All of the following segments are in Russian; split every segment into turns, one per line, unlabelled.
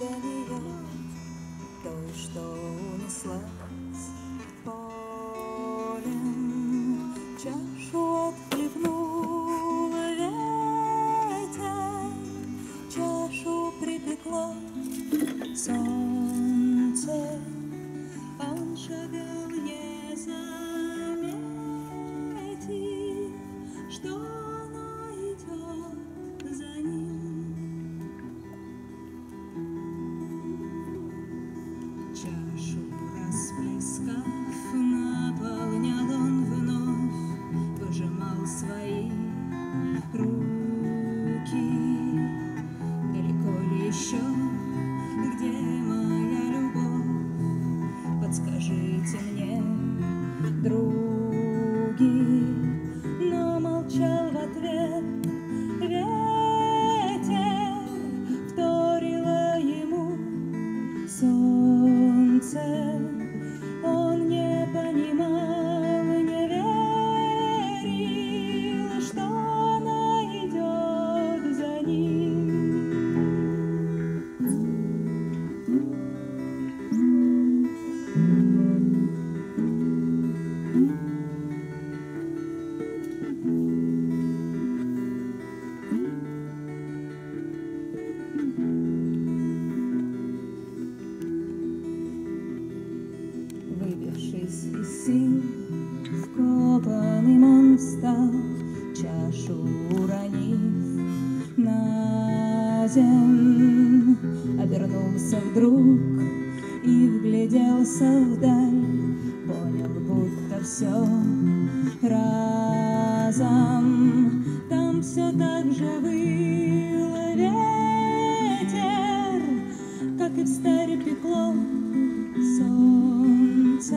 водолия, той, что унеслась полем, чашу отхлебнул ветер, чашу припекло солнце, Сил, вкопанным он чашу уронив на земь. Обернулся вдруг и вгляделся вдаль, понял, будто все разом. Там все так же выл ветер, как и в старе пекло солнце,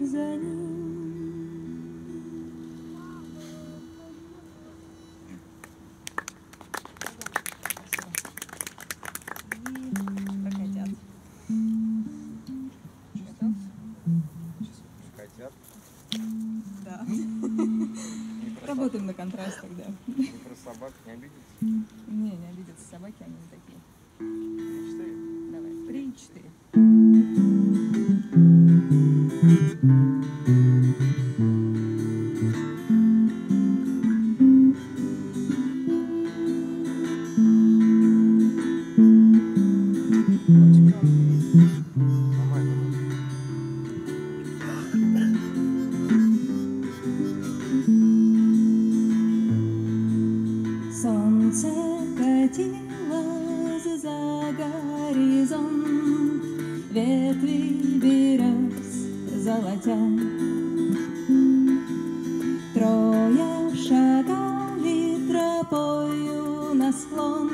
за ним.
Хотят.
Хотят.
Да. Работаем на контрастах, да.
собак, не про собак не обидится.
Не, не обидятся
золотя. Трое шагали тропою на склон,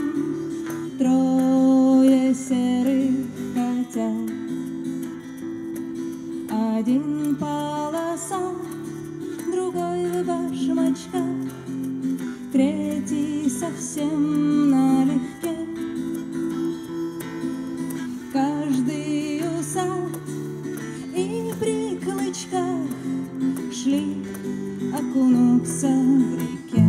Трое серых котят. Один полосат, другой в башмачках, Третий совсем налегке. Каждый усат окунуться в реке.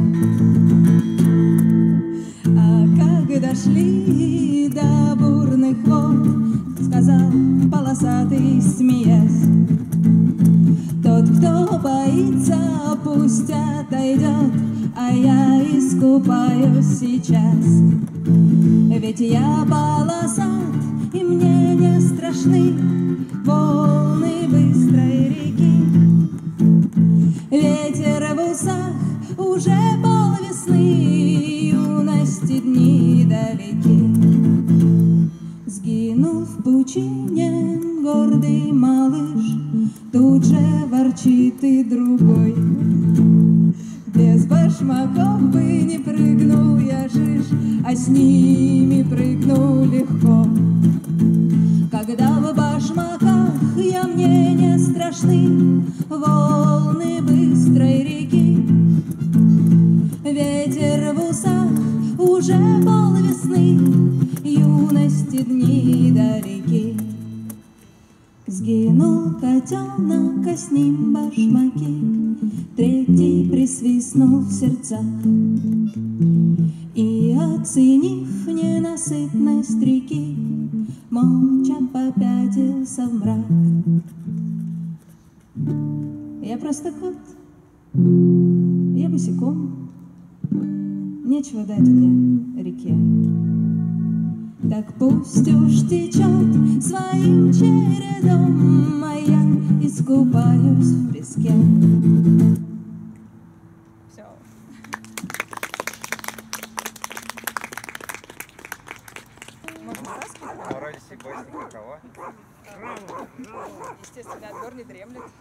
А когда шли до бурных вод, Сказал полосатый, смеясь, тот, кто боится, пусть отойдет, а я искупаюсь сейчас. Ведь я полосат, и мне не страшны волны быстрой реки. Ветер в усах уже пол весны, юности дни далеки. Сгинул в пучине гордый малыш, Тут же ворчит и другой. Без башмаков бы не прыгнул я шиш, А с ними прыгну легко. Когда в башмаках я мне не страшны Волны Сгинул котенок, а с ним башмаки, Третий присвистнул в сердцах. И, оценив ненасытность реки, Молча попятился в мрак. Я просто кот, я босиком, Нечего дать мне реке. Так пусть уж течет своим чередом, А я искупаюсь в песке.
Все.
Мораль какова?
Естественно, отбор не дремлет.